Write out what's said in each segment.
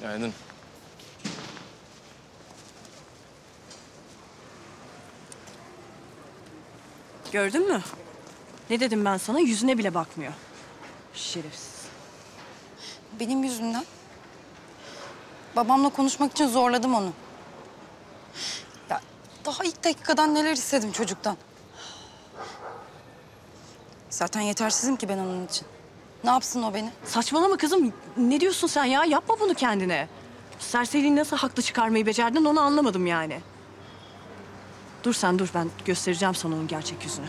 Günaydın. Gördün mü? Ne dedim ben sana? Yüzüne bile bakmıyor. Şerefsiz. Benim yüzümden. Babamla konuşmak için zorladım onu. Ya daha ilk dakikadan neler istedim çocuktan. Zaten yetersizim ki ben onun için. Ne yapsın o beni? Saçmalama kızım. Ne diyorsun sen ya? Yapma bunu kendine. Serseriyi nasıl haklı çıkarmayı becerdin onu anlamadım yani. Dur sen dur ben göstereceğim sana onun gerçek yüzünü.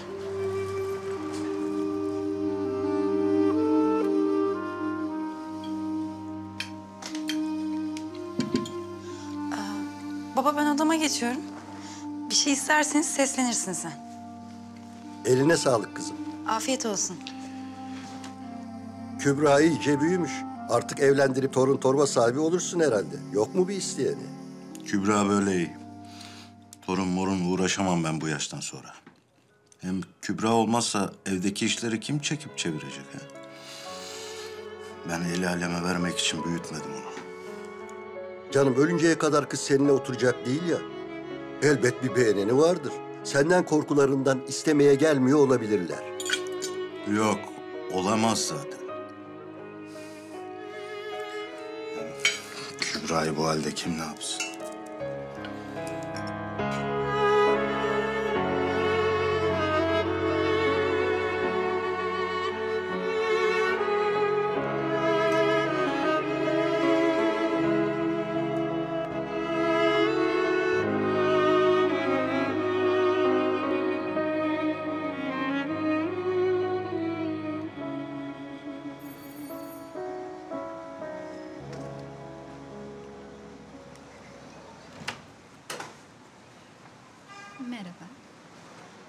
Baba ben odama geçiyorum. Bir şey isterseniz seslenirsin sen. Eline sağlık kızım. Afiyet olsun. Kübra iyice büyümüş. Artık evlendirip torun torba sahibi olursun herhalde. Yok mu bir isteyeni? Kübra böyle iyi. Torun morun uğraşamam ben bu yaştan sonra. Hem Kübra olmazsa evdeki işleri kim çekip çevirecek ha? Ben el aleme vermek için büyütmedim onu. Canım ölünceye kadar kız seninle oturacak değil ya. Elbet bir beğeneni vardır. Senden korkularından istemeye gelmiyor olabilirler. Yok, olamaz zaten. Kübra'yı bu halde kim ne yapsın?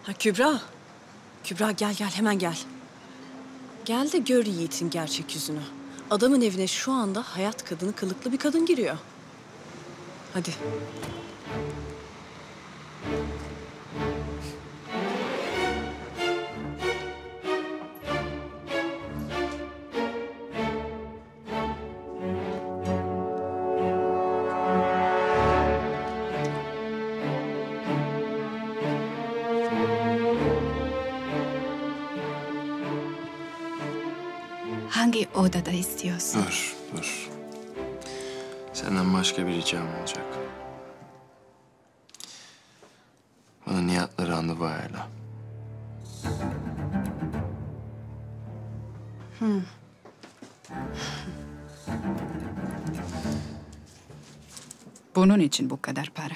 Ha Kübra. Kübra gel gel hemen gel. Gel de gör Yiğit'in gerçek yüzünü. Adamın evine şu anda hayat kadını kılıklı bir kadın giriyor. Hadi. Hangi odada istiyorsun? Dur, dur. Senden başka bir ricam olacak. Bana Nihat'la randevu ayarla. Bunun için bu kadar para.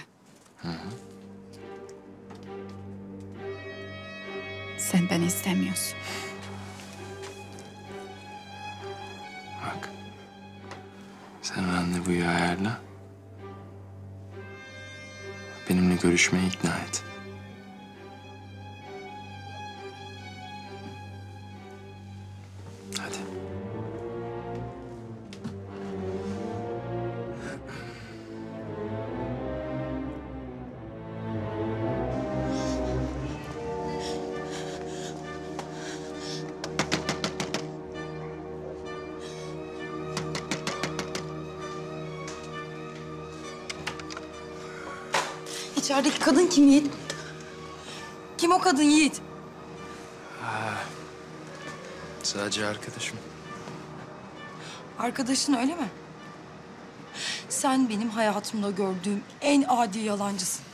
Sen beni istemiyorsun. Bak. Sen randevuyu ayarla. Benimle görüşmeye ikna et. Hadi. İçerideki kadın kim Yiğit? Kim o kadın Yiğit? Sadece arkadaşım. Arkadaşın öyle mi? Sen benim hayatımda gördüğüm en adi yalancısın.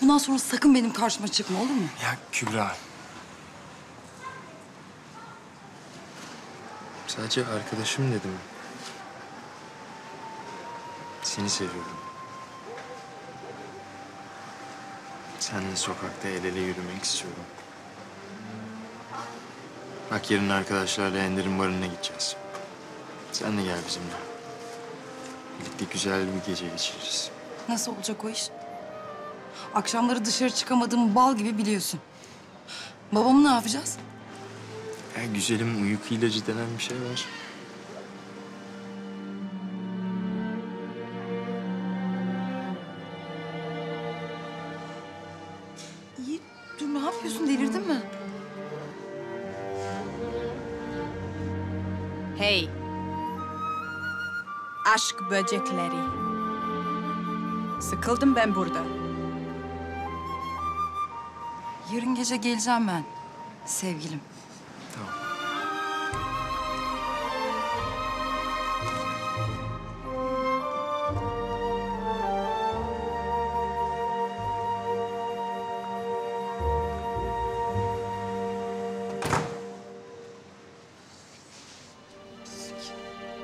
Bundan sonra sakın benim karşıma çıkma olur mu? Ya Kübra. Sadece arkadaşım dedim. Seni seviyorum. Seninle sokakta el ele yürümek istiyorum. Bak yarın arkadaşlarla Ender'in barına gideceğiz. Sen de gel bizimle. Birlikte güzel bir gece geçiririz. Nasıl olacak o iş? Akşamları dışarı çıkamadığım bal gibi biliyorsun. Babamı ne yapacağız? Ya güzelim uyku ilacı denen bir şey var. Yiğit dur ne yapıyorsun delirdin mi? Hey. aşk böcekleri. Sıkıldım ben burada. Yarın gece geleceğim ben sevgilim.